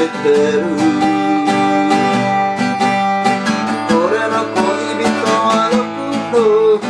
けてる。俺の恋人はろく